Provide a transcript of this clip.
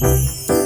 Música